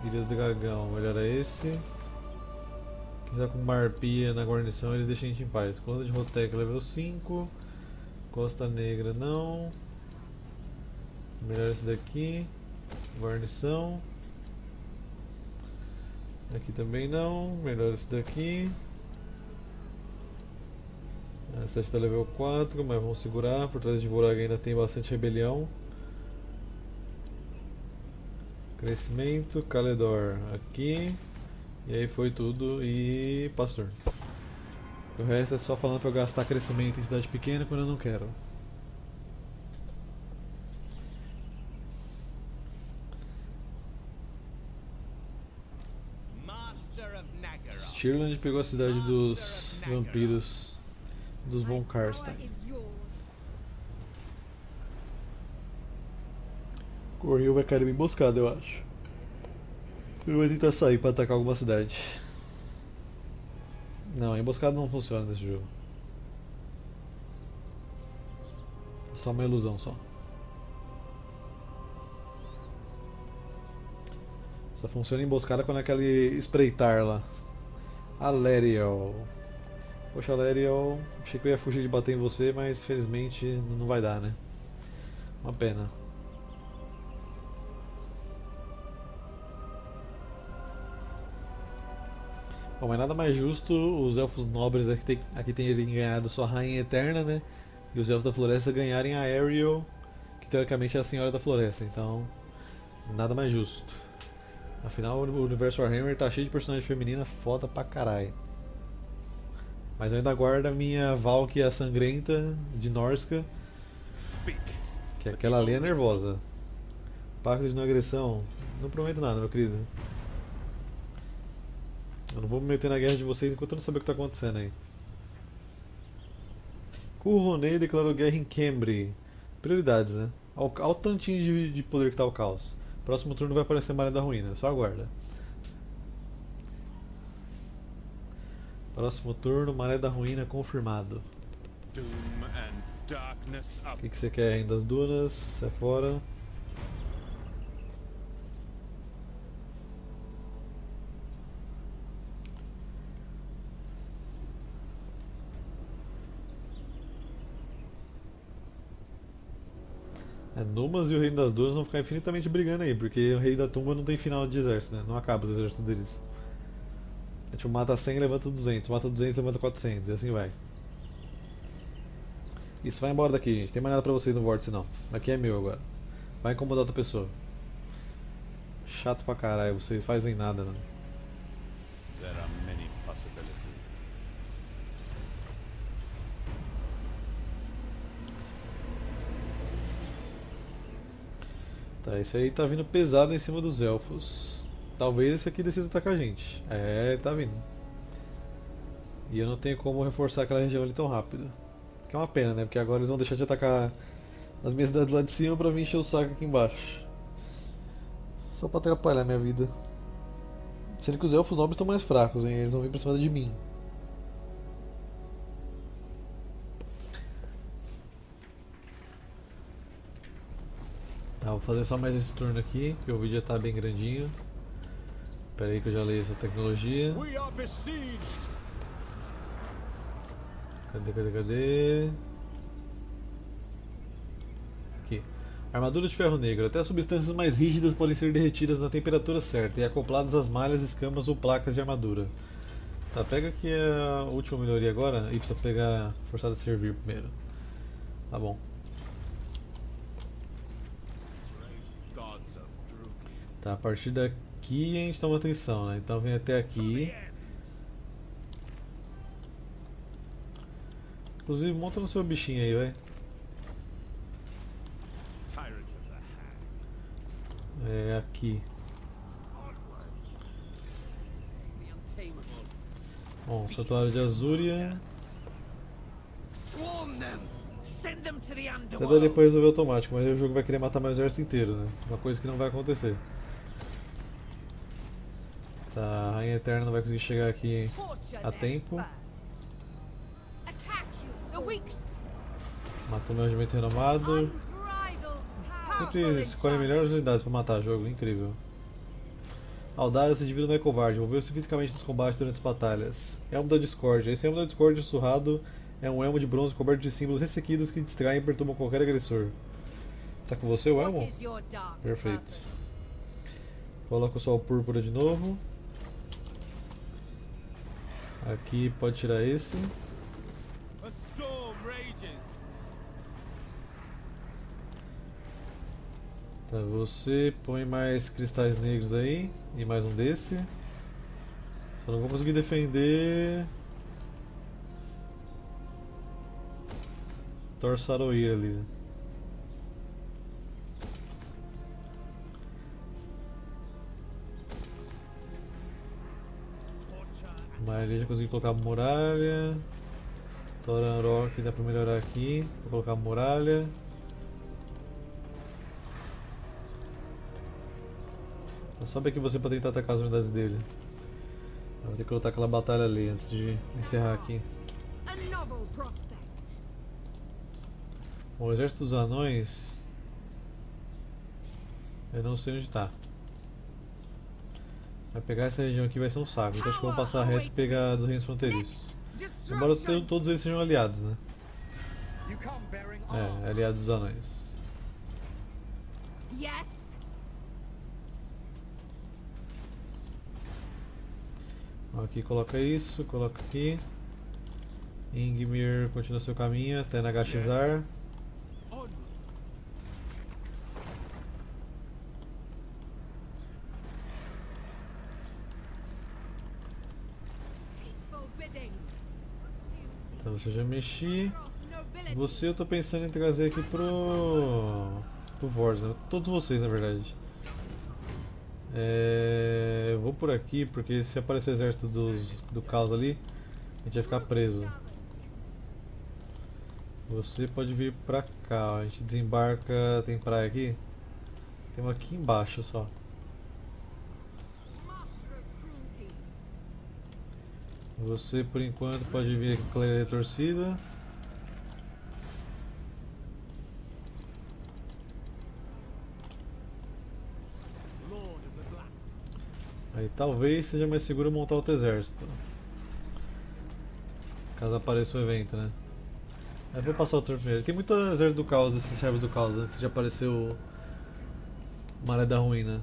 Ilha do Dragão, melhora esse. Quem com marpia na guarnição, eles deixam a gente em paz. Coluna de Rotec level 5. Costa Negra não. Melhor esse daqui. Guarnição. Aqui também não. Melhor esse daqui. Essa está level 4, mas vamos segurar. Fortaleza de Vorag ainda tem bastante rebelião. Crescimento, Caledor aqui. E aí foi tudo e pastor. O resto é só falando pra eu gastar crescimento em cidade pequena quando eu não quero. Master of Stirland pegou a cidade dos vampiros dos Von Karstein. Correu vai cair uma emboscada, eu acho. Ele vai tentar sair pra atacar alguma cidade. Não, a emboscada não funciona nesse jogo. Só uma ilusão só. Só funciona emboscada quando é aquele espreitar lá. Aleriel. Poxa, Aleriel, achei que eu ia fugir de bater em você, mas felizmente não vai dar, né? Uma pena. Bom, mas nada mais justo os elfos nobres aqui, tem, aqui terem ganhado sua rainha eterna, né? E os elfos da floresta ganharem a Ariel, que teoricamente é a senhora da floresta. Então, nada mais justo. Afinal, o universo Warhammer tá cheio de personagem feminina foda pra caralho. Mas eu ainda guardo a minha Valkyria sangrenta de Norska, que aquela ali é nervosa. Pacto de não agressão. Não prometo nada, meu querido. Eu não vou me meter na guerra de vocês enquanto eu não saber o que está acontecendo aí. Kurronei declarou guerra em Cambry. Prioridades, né? Olha o tantinho de, de poder que tá o caos. Próximo turno vai aparecer Maré da Ruína, só aguarda. Próximo turno, Maré da Ruína confirmado. O que, que você quer ainda das dunas? Sai fora. E o Reino das Dunas vão ficar infinitamente brigando aí, porque o Rei da Tumba não tem final de exército, né? Não acaba o exército deles. É tipo, mata 100 levanta 200, mata 200 levanta 400, e assim vai. Isso, vai embora daqui, gente. Tem mais nada pra vocês no vórtice, não. Aqui é meu agora. Vai incomodar outra pessoa. Chato pra caralho, vocês fazem nada, não. Tá, esse aí tá vindo pesado em cima dos elfos. Talvez esse aqui decida atacar a gente. É, ele tá vindo. E eu não tenho como reforçar aquela região ali tão rápido. Que é uma pena, né? Porque agora eles vão deixar de atacar as minhas cidades lá de cima pra vir encher o saco aqui embaixo. Só pra atrapalhar minha vida. Sendo que os elfos nobres estão mais fracos, hein? Eles vão vir pra cima de mim. Tá, vou fazer só mais esse turno aqui, porque o vídeo já tá bem grandinho. Espera aí que eu já leio essa tecnologia. Cadê, cadê, cadê? Aqui. Armadura de ferro negro. Até as substâncias mais rígidas podem ser derretidas na temperatura certa e acopladas às malhas, escamas ou placas de armadura. Tá, pega aqui a última melhoria agora e precisa pegar forçado a servir primeiro. Tá bom. Gods of Druki. Tá, a partir daqui a gente toma atenção, né? Então vem até aqui. Inclusive monta no seu bichinho aí, vai. É aqui. Bom, santuário de Azúria. Até dali pra resolver automático, mas aí o jogo vai querer matar meu exército inteiro, né? Uma coisa que não vai acontecer. Tá, Eterna não vai conseguir chegar aqui a tempo. Matou meu regimento renomado. Sempre escolhe melhores unidades pra matar jogo, incrível. Audácia se divide não é covarde, envolveu-se fisicamente nos combates durante as batalhas. Elmo da Discord. Esse Elmo da Discord surrado é um elmo de bronze coberto de símbolos ressequidos que distraem e perturbam qualquer agressor. Tá com você o elmo? Perfeito. Coloca o púrpura de novo. Aqui pode tirar esse. Tá, você põe mais cristais negros aí. E mais um desse. Só não vou conseguir defender. Thor Saroir ali. Mas já consegui colocar muralha. Thoranrock dá pra melhorar aqui. Vou colocar muralha. Sobe aqui você pra tentar atacar as unidades dele. Eu vou ter que lutar aquela batalha ali antes de encerrar aqui. A. Bom, o exército dos anões. Eu não sei onde tá. Vai pegar essa região aqui vai ser um saco. Então acho que eu vou passar reto e pegar dos reinos fronteiriços. Embora todos eles sejam aliados, né? É, aliados dos anões. Yes. Aqui coloca isso, coloca aqui. Ingmir continua seu caminho até Nagashizar. Onward! Forbidding. Então você já mexi. Você eu tô pensando em trazer aqui pro. pro Vorz, né? Todos vocês na verdade. É, eu vou por aqui porque se aparecer o exército dos, do caos ali, a gente vai ficar preso. Você pode vir pra cá, a gente desembarca. Tem praia aqui? Tem uma aqui embaixo só. Master of cruelty. Você por enquanto pode vir aqui com a Cavalaria torcida. Lord of the Black. Aí talvez seja mais seguro montar outro exército. Caso apareça o evento, né? Aí vou passar o turno primeiro. Tem muito exército do caos, desses servos do caos, antes de aparecer o Maré da Ruína.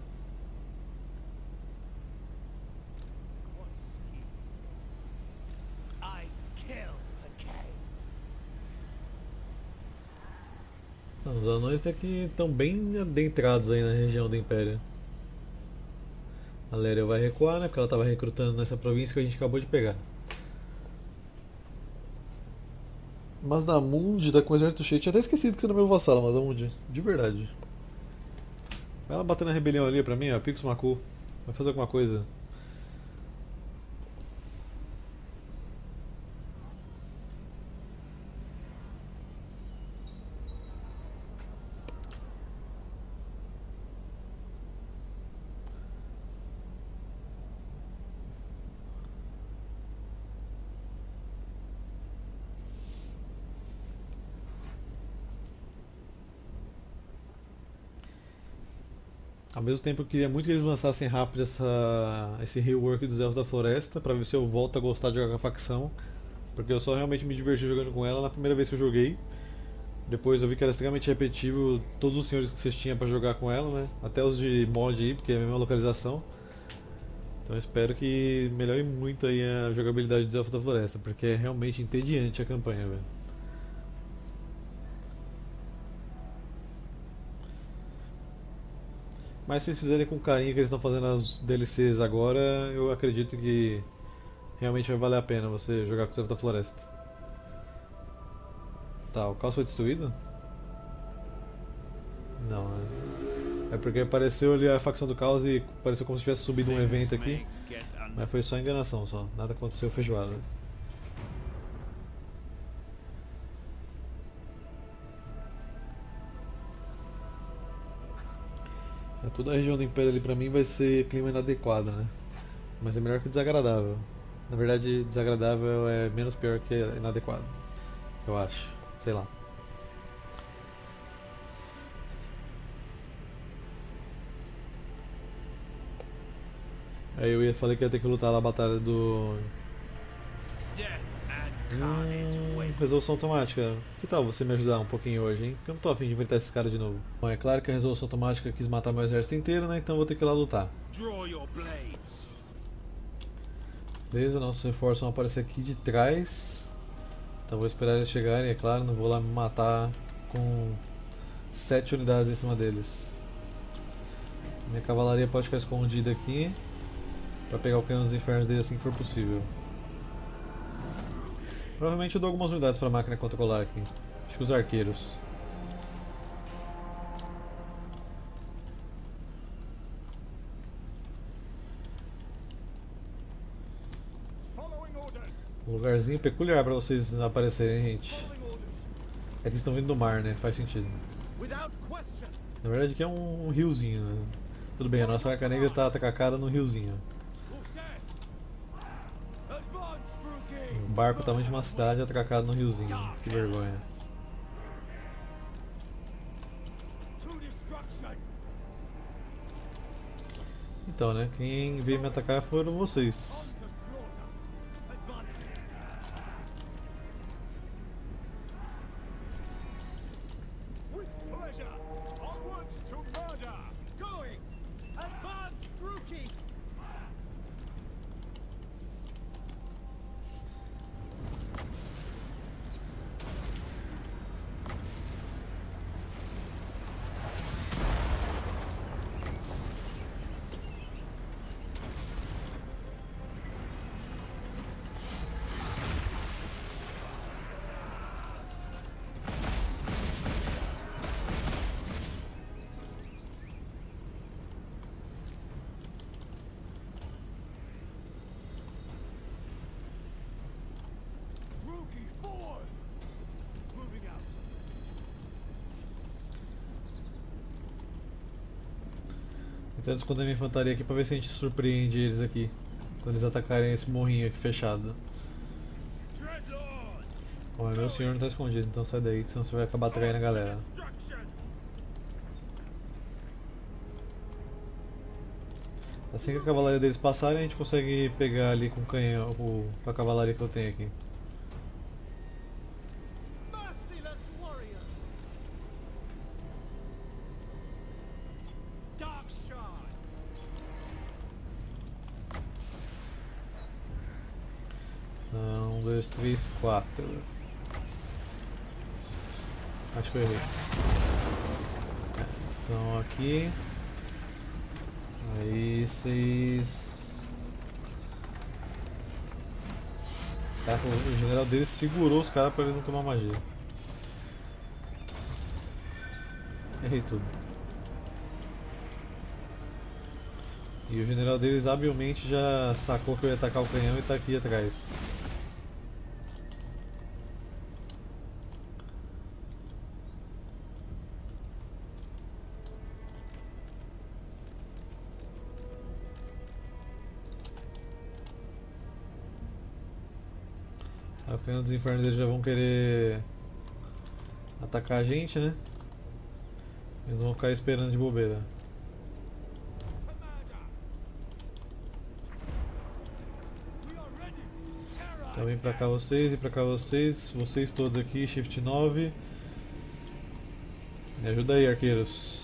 I kill for Kay. Até que estão bem adentrados aí na região do Império. A Léria vai recuar, né? Porque ela estava recrutando nessa província que a gente acabou de pegar. Mas da Mundi tá com o exército cheio. Tinha até esquecido que você não é meu vassalo, mas da Mundi. De verdade. Vai lá bater na rebelião ali pra mim, ó. Pix Macu. Vai fazer alguma coisa. Ao mesmo tempo eu queria muito que eles lançassem rápido essa, esse rework dos Elfos da Floresta pra ver se eu volto a gostar de jogar com a facção. Porque eu só realmente me diverti jogando com ela na primeira vez que eu joguei. Depois eu vi que era extremamente repetitivo todos os senhores que vocês tinham pra jogar com ela, né? Até os de mod aí, porque é a mesma localização. Então espero que melhore muito aí a jogabilidade de Elfo da Floresta, porque é realmente entediante a campanha, velho. Mas se eles fizerem com o carinho que eles estão fazendo as DLCs agora, eu acredito que realmente vai valer a pena você jogar com o Elfo da Floresta. Tá, o caos foi destruído? Não, né? É porque apareceu ali a facção do caos e pareceu como se tivesse subido um evento aqui. Mas foi só enganação só, nada aconteceu feijoada. Toda a região do Império ali pra mim vai ser clima inadequado, né? Mas é melhor que desagradável. Na verdade, desagradável é menos pior que inadequado. Eu acho. Sei lá. Aí eu ia falei que ia ter que lutar lá a batalha do. Hum, resolução automática. Que tal você me ajudar um pouquinho hoje, hein? Porque eu não tô afim de enfrentar esse cara de novo. Bom, é claro que a resolução automática quis matar meu exército inteiro, né? Então vou ter que ir lá lutar. Beleza, nossos reforços vão aparecer aqui de trás. Então vou esperar eles chegarem, é claro, não vou lá me matar com sete unidades em cima deles. Minha cavalaria pode ficar escondida aqui para pegar o canhão dos infernos dele assim que for possível. Provavelmente eu dou algumas unidades para a máquina controlar aqui. Acho que os arqueiros. Um lugarzinho peculiar para vocês aparecerem, gente. É que estão vindo do mar, né? Faz sentido. Na verdade aqui é um, um riozinho, né? Tudo bem, a nossa arca negra está atacada no riozinho. Barco tamanho de uma cidade atracado no riozinho. Que vergonha. Então, né? Quem veio me atacar foram vocês. Tentando esconder minha infantaria aqui pra ver se a gente surpreende eles aqui. Quando eles atacarem esse morrinho aqui fechado. Bom, meu senhor não tá escondido, então sai daí, que senão você vai acabar traindo a galera. Assim que a cavalaria deles passarem, a gente consegue pegar ali com, canhão, com a cavalaria que eu tenho aqui. Quatro. Acho que eu errei. Então aqui. Aí seis. Tá, o general deles segurou os caras para eles não tomar magia. Errei tudo. E o general deles habilmente já sacou que eu ia atacar o canhão e está aqui atrás. Dos infernos eles já vão querer atacar a gente, né? Eles vão ficar esperando de bobeira. Então vem pra cá vocês e pra cá vocês. Vocês todos aqui, Shift 9. Me ajuda aí, arqueiros.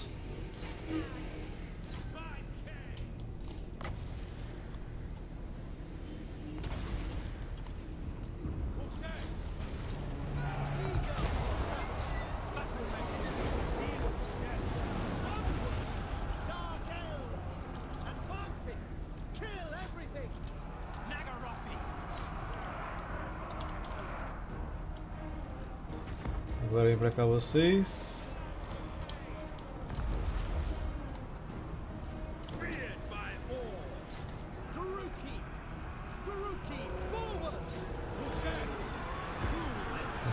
Cruel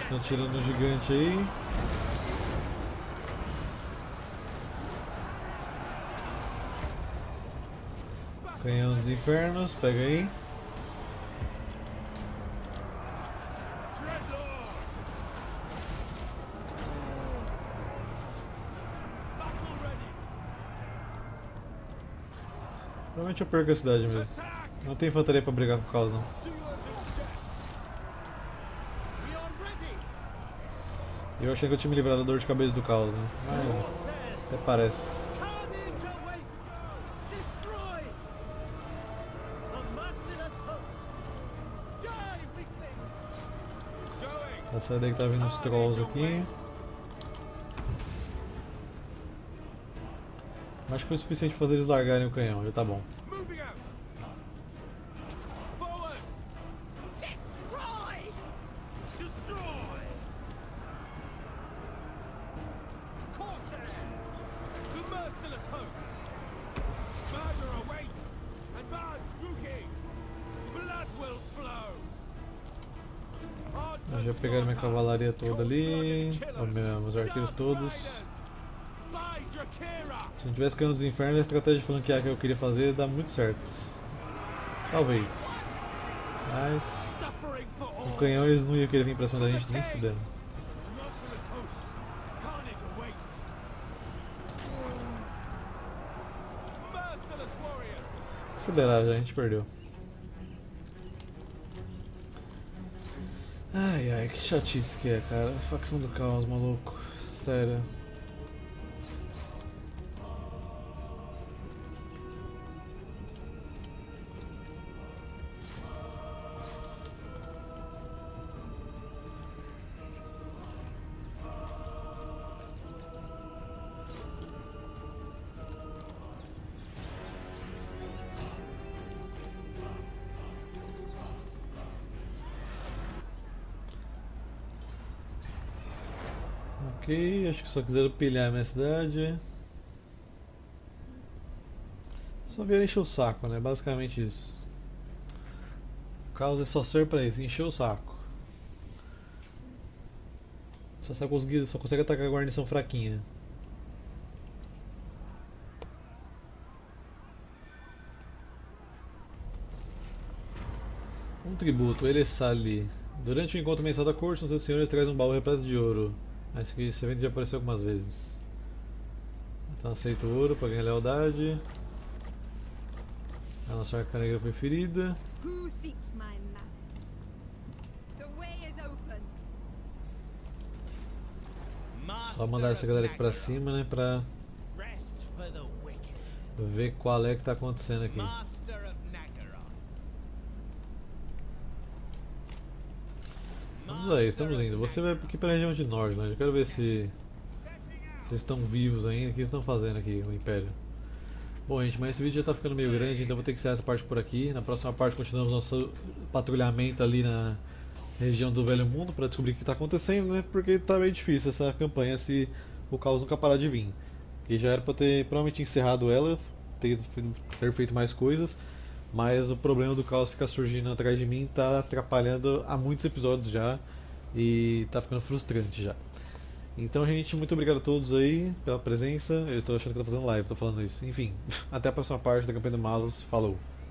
Estão tirando o gigante aí. Canhão dos infernos, pega aí. Provavelmente eu perco a cidade mesmo. Não tem infantaria pra brigar com o caos não. Eu achei que eu tinha me livrado da dor de cabeça do caos, né? Mas até parece. Essa daí que tá vindo os trolls aqui. Acho que foi suficiente fazer eles largarem o canhão, já tá bom. Toda ali. Cold-blooded Os arqueiros todos. Se não tivesse canhão dos infernos, a estratégia de flanquear que eu queria fazer dá muito certo. Talvez. Mas. O canhão eles não iam querer vir pra cima da gente nem fudendo. Acelerar já, a gente perdeu. Ai, que chatice que é, cara. Facção do caos, maluco. Sério. Ok, acho que só quiseram pilhar a minha cidade. Só vieram encher o saco, né? Basicamente isso. O caos é só ser pra isso, encher o saco. Só, só, consegue, só consegue atacar a guarnição fraquinha. Um tributo, ele ali. Durante o encontro mensal da corte, os seus senhores trazem um baú repleto de ouro. Acho que esse evento já apareceu algumas vezes. Então aceito o ouro para ganhar lealdade. A nossa arca negra foi ferida. Só mandar essa galera aqui pra cima, né? Pra ver qual é que tá acontecendo aqui. Master of Nagaroth. Estamos aí, estamos indo. Você vai aqui pra região de Nordland. Eu quero ver se, eles estão vivos ainda. O que estão fazendo aqui, o Império? Bom, gente, mas esse vídeo já tá ficando meio grande, então vou ter que encerrar essa parte por aqui. Na próxima parte continuamos nosso patrulhamento ali na região do Velho Mundo para descobrir o que está acontecendo, né? Porque tá meio difícil essa campanha se o caos nunca parar de vir. E já era para ter provavelmente encerrado ela, ter, ter feito mais coisas, mas o problema do caos ficar surgindo atrás de mim tá atrapalhando há muitos episódios já e tá ficando frustrante já. Então, gente, muito obrigado a todos aí pela presença. Eu tô achando que tô fazendo live, tô falando isso. Enfim, até a próxima parte da campanha do Malos. Falou!